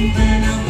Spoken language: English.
Even a